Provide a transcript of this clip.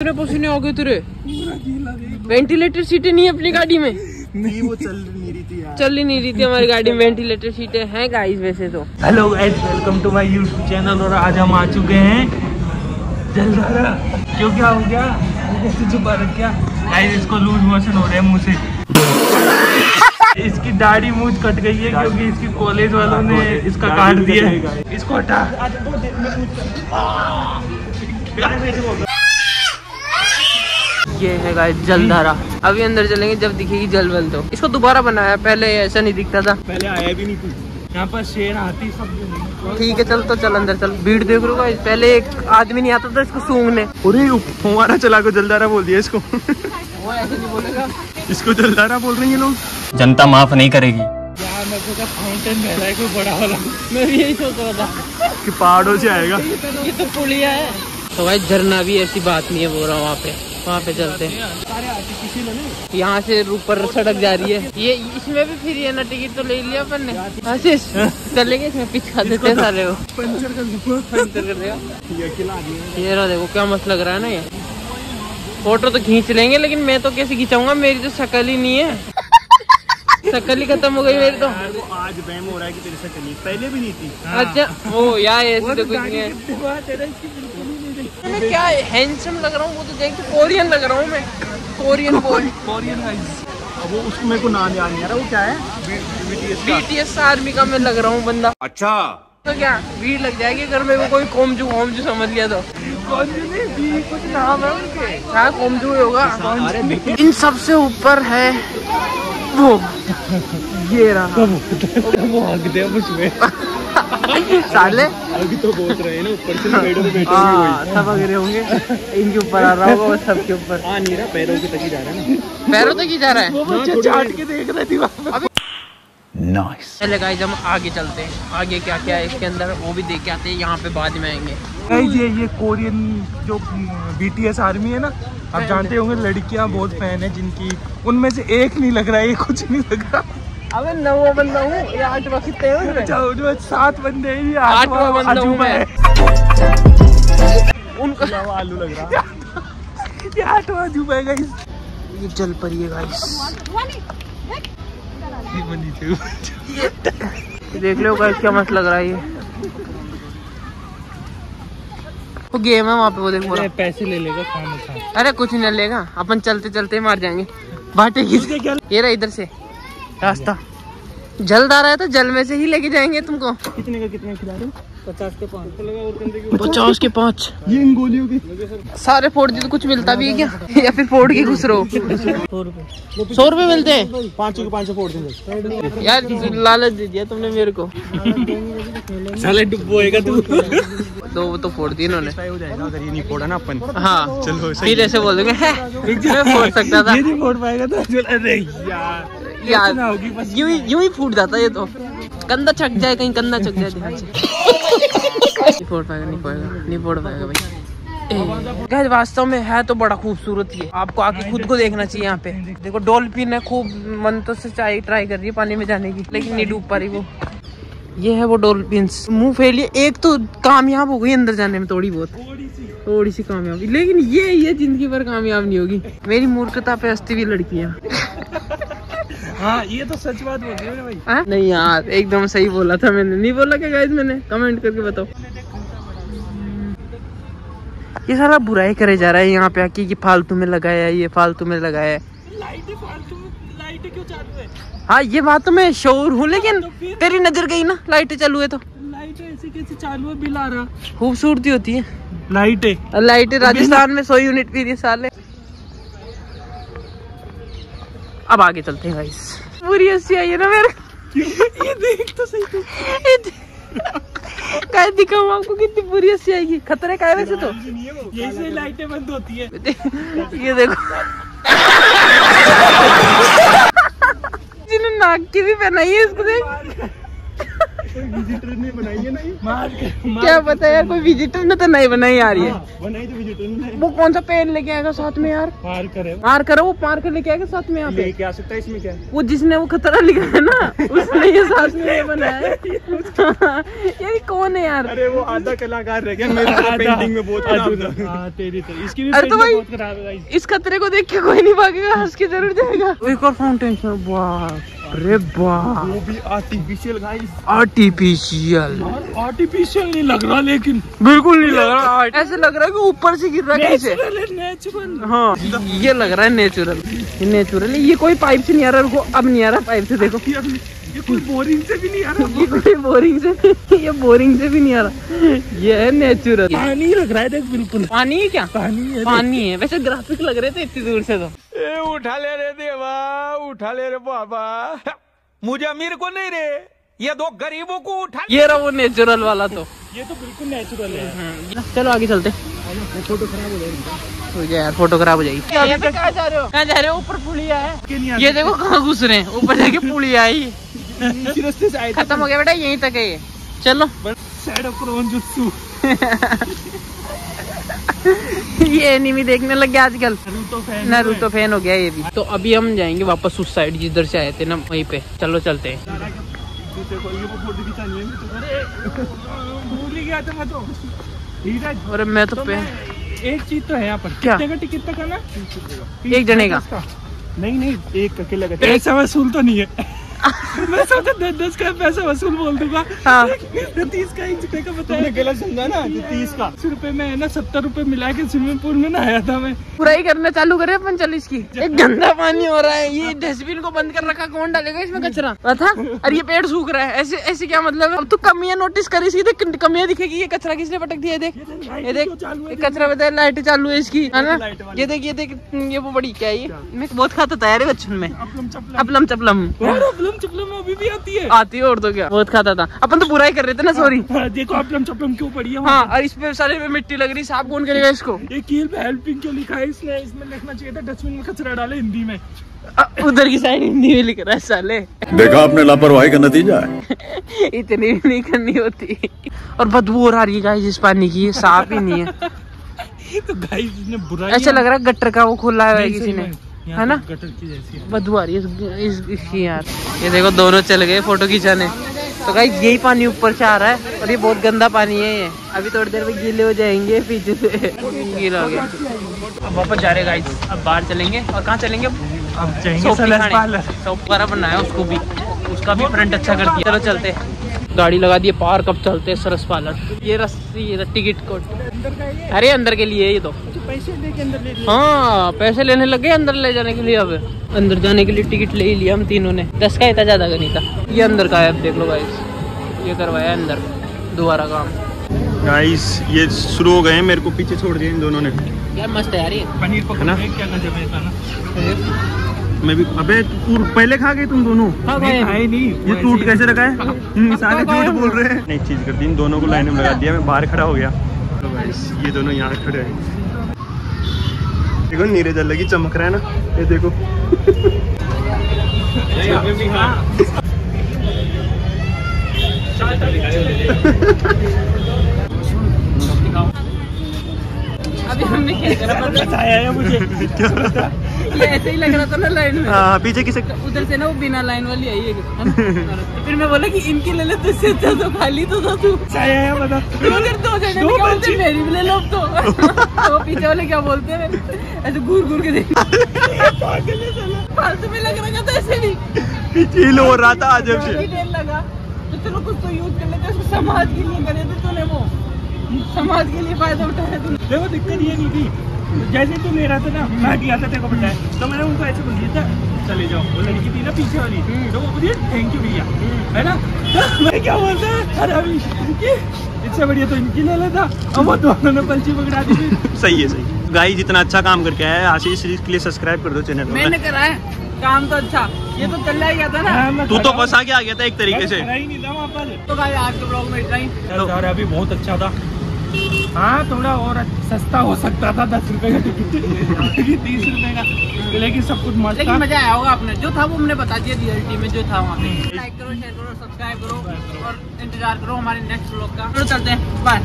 तेरे पसीने हो गए तेरे वेंटिलेटर सीटें नहीं अपनी गाड़ी में नहीं वो चल नहीं रही थी यार चल ही नहीं रही थी हमारी गाड़ी में वेंटिलेटर सीटें हैं गाइस वैसे तो hello guys welcome to my YouTube channel और आज हम आ चुके हैं जलधारा क्यों क्या हो गया कैसे छुपा रखा गाइस इसको लूज मोशन हो रहे हैं मुँह से इसकी दाढ़ी मूछ कट गई है क्योंकि इसकी कॉलेज वालों ने इसका काट दिया है इसको हटा ये है गाइस जलधारा। अभी अंदर चलेंगे जब दिखेगी जल वल तो। इसको दोबारा बनाया पहले ऐसा नहीं दिखता था। पहले आया भी नहीं तू। यहाँ पर शेर हाथी सब ठीक है चल तो चल अंदर चल। भीड़ देख लो गाइस पहले एक आदमी नहीं आता था इसको सूंघने। अरे फुवारा चला को जलदारा बोल दिया इसको। वो ऐसे नहीं बोलेगा। इसको जलदारा बोल रही है लोग। जनता माफ़ नहीं करेगी। यार मैं सोचा फाउंटेन बह रहा है कोई बड़ा वाला। मैं भी यही सोच रहा था। कि पहाड़ों से आएगा। ये तो पुलिया है। तो भाई झरना भी ऐसी बात नहीं है बोल रहा हूँ वहाँ पे। वहाँ पे चलते हैं। यहाँ से ऊपर सड़क जा रही है। ये इसमें भी फिर है ना टिकट तो ले लिया अपन ने। आशीष चलेंगे इसमें पिछा देते हैं सारे को पंचर कर पंचर कर देगा ये है ये रहा देखो क्या मस्त लग रहा है ना ये। फ़ोटो तो खींच लेंगे लेकिन मैं तो कैसे खींचाऊँगा? मेरी तो शक्ल ही नहीं है। शक्ल ही खत्म हो गई मेरी तो। आज बैम हो रहा है कि तेरे चली पहले भी नहीं थी। अच्छा वो यार ऐसे तो कुछ नहीं है। मैं क्या हैंडसम लग रहा हूँ वो तो देख के कोरियन लग रहा हूँ मैं। कोरियन बॉय कोरियन गाइस अब वो उसको मेरे को नाम याद नहीं आ रहा वो क्या है? बीटीएस आर्मी का। मैं लग रहा हूँ बंदा। अच्छा। तो क्या भीड़ लग जाएगी अगर मेरे को कोई कोमजू होमजू समझ लिया तो। कुछ नाम है उनके। हाँ कोमजू होगा। इन सबसे ऊपर है वो ये रहा। वो हक दे अब उसमें। साले? अभी तो बोल रहे हैं ना ऊपर से पेड़ों पे बैठे हाँ सब अगरे होंगे। इनके ऊपर आ रहा होगा वो सबके ऊपर। हाँ नीरा पैरों के तक ही जा रहा है ना। पैरों तक ही जा रहा है? वो बच्चे चाट के देख रहे दीवार पहले गाइस हम आगे चलते हैं आगे क्या क्या है इसके अंदर वो भी देख के आते हैं यहाँ पे बाद में आएँगे गाइस ये ये कोरियन जो बीटीएस आर्मी है ना आप जानते होंगे लड़कियाँ बहुत फ़ैन है जिनकी उनमें से एक नहीं लग रहा है ये कुछ नहीं लग रहा अबे नौवा बंदा हूँ ये आठवा कितने हैं उसमें अच्छा सात बंदे हैं ये आठवां बंदा हूँ मैं। उनका अलावा आलू लग रहा ये आठवां अजूबा है गाइस ये जल पड़ी है गाइस देख लो गाइस क्या मस्त लग रहा है ये। वो गेम है वहाँ पे वो देखो। पैसे ले लेगा खाने अरे कुछ नहीं लेगा। अपन चलते चलते मार जाएँगे। बाटे ये रहा इधर से। रास्ता। जल्द आ रहा है तो जल में से ही लेके जाएँगे तुमको। कितने का कितने खिला रहे पचास के पाँच। पचास के पाँच। ये इन गोलियों की सारे फोड़ दी तो कुछ मिलता भी है क्या? या फिर फोड़ के घुस रहो। सौ रुपए। मिलते हैं? पाँच के पाँच सौ फोड़ देंगे। यार लालच दे दिया तुमने मेरे को। साले डुबोएगा तू। दो वो तो फोड़ दिए इन्होंने। अगर ये नहीं फोड़ा ना अपन। हाँ। चलो फिर ऐसे बोल देंगे फोड़ सकता था। ये नहीं फोड़ पाएगा तो अरे यार। यार यूँ ही यूँ। ही फूट जाता ये तो। कंधा छक जाए कहीं कंधा छक जाए ध्यान से। नहीं फोड़ पाएगा नहीं पाएगा नहीं फोड़ पाएगा भाई। वास्तव में है तो बड़ा खूबसूरत ही है आपको आके खुद को देखना चाहिए यहाँ पे। देखो डॉल्फिन है खूब मन तो से चाहे ट्राई कर रही है पानी में जाने की लेकिन नहीं डूब पा रही वो। ये है वो डॉल्फिन मुँह फैलिए एक तो कामयाब हो गई अंदर जाने में थोड़ी बहुत। थोड़ी सी कामयाबी। लेकिन ये ये ज़िंदगी भर कामयाब नहीं होगी। मेरी मूर्खता पे हस्ती हुई लड़कियाँ। हाँ ये तो सच बात बोल रही है भाई। हाँ? नहीं यार एकदम सही बोला था मैंने। नहीं बोला क्या गाइस मैंने? कमेंट करके बताओ। ये सारा बुराई करे जा रहा है यहाँ पे आके ये फालतू में लगाया है ये फालतू में लगाया है। लाइटें फालतू लाइटें क्यों चालू है? हाँ ये बात तो मैं शोर हूँ लेकिन तो तेरी नज़र गई ना लाइटें चालू है तो। लाइटें ऐसे कैसे चालू है बिल रहा खूबसूरती होती है। लाइटें। लाइटें राजस्थान में सौ यूनिट भी साले। अब आगे चलते हैं गाइस पूरी हँसी आई है ना मेरे। ये देख तो सही तू। काय दिखाऊँ आपको कितनी बुरी हँसी आएगी खतरे का है वैसे तो। यही से लाइटें बंद होती है। ये देखो। जिन्हें नाक की भी पहनाई है इसको देख। विजिटर ने बनाई है ना ये? मार के मार क्या पता यार कोई विजिटर ने तो नहीं बनाई यार ये हाँ, बनाई तो विजिटर ने वो कौन सा पेन लेके आएगा साथ में यार? मार करे। मार करो वो मार कर लेके आएगा साथ में यहाँ पे। आ सकता है इसमें क्या? वो जिसने वो खतरा लिखा है ना उसने ये साथ में ये बनाया यार ये कौन है यार? अरे वो आधा कलाकार रह गया मेरे को पेंटिंग में बहुत खराब था हाँ तेरी तो इसकी भी अरे तो बहुत खराब है भाई इस खतरे को देख के कोई नहीं भागेगा हंस के ज़रूर जाएगा। एक और फाउंटेन वाह। अरे वो भी आर्टिफिशियल गाइस आर्टिफिशियल आर्टिफिशियल नहीं लग रहा लेकिन बिल्कुल नहीं लग रहा। ऐसे लग रहा है कि ऊपर से गिर रहा है कैसे नेचुरल नेचुरल हाँ ये लग रहा है नेचुरल नेचुरल ये कोई पाइप से नहीं आ रहा रुको अब नहीं आ रहा पाइप से देखो। ये कोई बोरिंग से भी नहीं आ रहा? ये कोई बोरिंग से ये बोरिंग से भी नहीं आ रहा। ये है नेचुरल पानी लग रहा है देख बिल्कुल। पानी है क्या? पानी है पानी है। वैसे ग्राफिक लग रहे थे इतनी दूर से तो। ए उठा ले रे देवा उठा ले रे बाबा। मुझे अमीर को नहीं रे? ये दो गरीबों को उठा ये रहा वो नेचुरल वाला तो। ये तो बिल्कुल नेचुरल है। चलो आगे चलते। फ़ोटो खराब हो जाएगी। यार फ़ोटो खराब हो जाएगी। कहाँ जा रहे हो? कहाँ जा रहे हो? ऊपर पुलिया है। ये देखो कहाँ घुस रहे हैं। ऊपर जाके पुलिया आई खत्म हो गया बेटा यहीं तक है ये। चलो। ये एनिमी देखने लग गया आजकल। तो फ़ैन नारुतो फ़ैन हो गया ये भी। तो अभी हम जाएँगे वापस उस साइड जिधर से आए थे ना वहीं पे। चलो चलते हैं। अरे मैं तो तो पे मैं एक चीज़ तो है यहाँ पर। क्या? टिकट तक है ना एक जने का? नहीं नहीं एक अकेले का। ऐसा वसूल तो नहीं है। मैं सोचा दस दस का पैसा वसूल बोल दूँगा। हाँ। तो तीस का एक जगह का बताया। गलत समझा ना तीस का। अस्सी रुपए में है ना सत्तर रुपए मिला के स्विमिंग पूल में नहाया था मैं। बुराई करना चालू करे अपन चल इसकी एक गंदा पानी हो रहा है ये डस्टबिन को बंद कर रखा कौन डालेगा इसमें कचरा? था अरे ये पेड़ सूख रहा है ऐसे ऐसे क्या मतलब है? अब तू कमियाँ नोटिस कर इसकी देख कमियाँ दिखेगी ये कचरा किसने पटक दिया है देख ये देख? कचरा बताया लाइट चालू है इसकी है ना? ये देख ये देख ये वो बड़ी क्या है ये? मैं बहुत खाता था यार ये बचपन में। अपलम चपलम। चपलम चपलम अभी भी आती है। आती है और तो क्या। बहुत खाता था। अपन तो बुराई कर रहे थे ना सॉरी हाँ, देखो अपलम चपलम क्यों पड़ी है? हाँ और इस पे सारे पे मिट्टी लग रही साफ़ कौन करेगा इसको? ये कील हेल्पिंग क्यों लिखा है? इसने इसमें लिखना चाहिए था डस्टबिन में कचरा डाले हिंदी में। उधर की साइड हिंदी में लिख रहा है साले। देखा आपने लापरवाही का नतीजा है? इतनी भी नहीं करनी होती। और बदबू और आ रही है इस पानी की साफ़ ही नहीं है। तो गाइस इसने बुराई ऐसा लग रहा है गटर का वो खोला है किसी ने। है ना? बदबू आ रही है इस, इस, इसकी यार। ये देखो दोनों चल गए फ़ोटो खिंचाने। तो गाइस यही पानी ऊपर से आ रहा है और ये बहुत गंदा पानी है ये। अभी थोड़ी देर में गीले हो जाएँगे पीछे से। गीला हो गया। अब वापस जा रहे गाइस अब बाहर चलेंगे। और कहाँ चलेंगे? अब जाएँगे सोप बनाया उसको भी। उसका भी फ्रंट अच्छा कर दिया। चलो चलते गाड़ी लगा दिए पार्क। अब चलते सरस पार्लर ये रस्सी टिकट कोट। अरे अंदर के लिए ये तो। पैसे लेके अंदर ले हाँ पैसे लेने लगे अंदर ले जाने के लिए अब। अंदर जाने के लिए टिकट ले ही लिया हम तीनों ने। दस का इतना ज़्यादा का नहीं था। ये अंदर का है अब देख लो गाइस ये करवाया अंदर दोबारा काम। गाइस ये शुरू हो गए हैं मेरे को पीछे छोड़ दिया इन दोनों ने। क्या मस्त है यार ये। पनीर पकड़ा क्या गजब है इसका ना? मैं भी अबे तू पहले खा गए तुम दोनों? खा नहीं गए। नहीं। ये टूट कैसे रखा है? हम्म, सारे झूठ बोल रहे हैं। नहीं चीज़ कर दी इन दोनों को लाइन में लगा दिया मैं बाहर खड़ा हो गया। तो गाइस ये दोनों यहाँ खड़े हैं। देखो नीरे अलग ही चमक रहा है ना। ये देखो। अभी हमने क्या करा? पता बताया है मुझे। क्या? ये ऐसे ही लग रहा था ना लाइन में। हाँ पीछे किसे उधर से ना वो बिना लाइन वाली आई है। है? तो फिर मैं बोला कि इनकी ले ले तो इससे अच्छा तो खाली तो था तू। छाया है बता। तो अगर दो जने क्या बोलते मेरी भी ले लो तो। तो पीछे वाले क्या बोलते हैं? ऐसे घूर घूर के देख। है फालतू में लग रहा था ऐसे भी। फील हो रहा था आज भी लगा। तो चलो कुछ तो यूज़ कर लेते समाज के लिए करे थे तूने वो। समाज के लिए फ़ायदा उठाया तूने देखो दिक्कत ये नहीं थी। जैसे तू ले रहा था ना मैं किया था तेरे को पता है। तो मैंने उनको ऐसे बोल दिया था चले जाओ। वो लड़की थी ना पीछे वाली तो वो बोलिए थैंक यू भैया। है ना? तो मैं क्या बोलता है? अरे अभी इससे बढ़िया तो इनकी ले लेता अब वो दोनों ने पंची पकड़ा दी। सही है सही गाई जितना अच्छा काम करके आया है। आशीष के लिए सब्सक्राइब कर दो चैनल मैंने करा है। काम तो अच्छा। ये तो चल ही गया था ना। तू तो फंसा के आ गया था एक तरीके से। तो भाई आज के ब्लॉग में इतना ही। अभी बहुत अच्छा था। हाँ थोड़ा और सस्ता हो सकता था दस रुपए का टिकट तीस रुपए का। लेकिन सब कुछ मस्त लेकिन मज़ा आया होगा आपने। जो था वो हमने बता दिया रियलिटी में जो था वहाँ पे। लाइक करो शेयर करो सब्सक्राइब करो और इंतज़ार करो हमारे नेक्स्ट ब्लॉग का। चलो चलते हैं। बाय